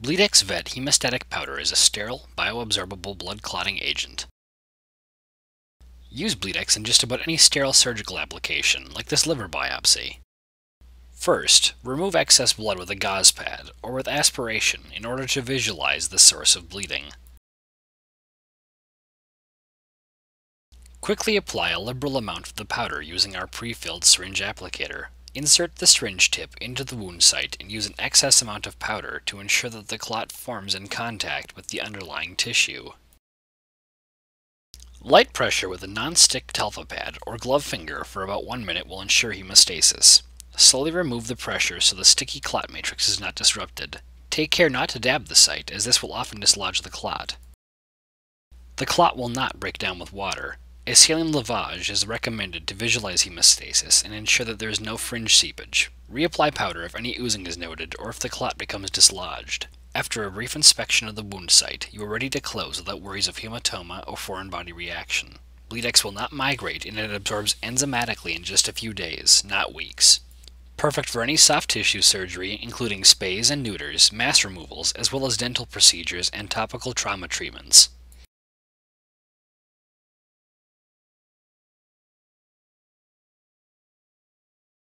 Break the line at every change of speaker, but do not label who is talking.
Bleed-X Vet hemostatic powder is a sterile, bioabsorbable blood clotting agent. Use Bleed-X in just about any sterile surgical application, like this liver biopsy. First, remove excess blood with a gauze pad or with aspiration in order to visualize the source of bleeding. Quickly apply a liberal amount of the powder using our pre-filled syringe applicator. Insert the syringe tip into the wound site and use an excess amount of powder to ensure that the clot forms in contact with the underlying tissue. Light pressure with a non-stick Telfa pad or glove finger for about one minute will ensure hemostasis. Slowly remove the pressure so the sticky clot matrix is not disrupted. Take care not to dab the site, as this will often dislodge the clot. The clot will not break down with water. A saline lavage is recommended to visualize hemostasis and ensure that there is no fringe seepage. Reapply powder if any oozing is noted or if the clot becomes dislodged. After a brief inspection of the wound site, you are ready to close without worries of hematoma or foreign body reaction. Bleed-X will not migrate and it absorbs enzymatically in just a few days, not weeks. Perfect for any soft tissue surgery, including spays and neuters, mass removals, as well as dental procedures and topical trauma treatments.